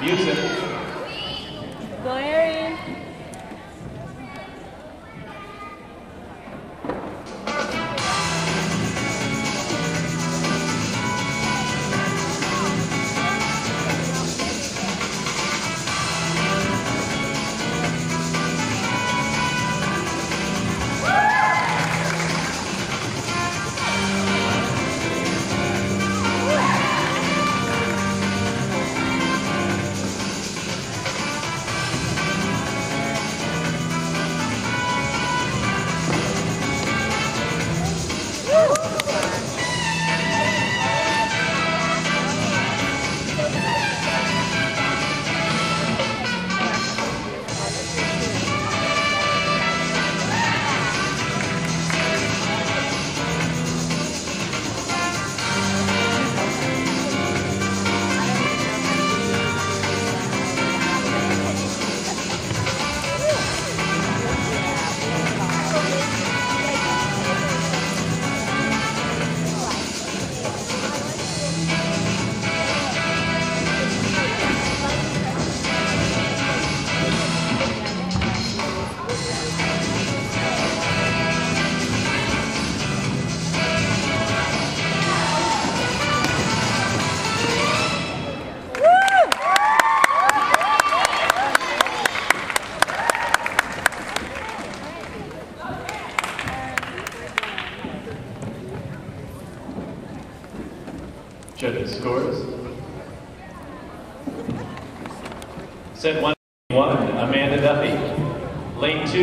Music. Judges scores. Set one, one, Amanda Duffy. Lane two.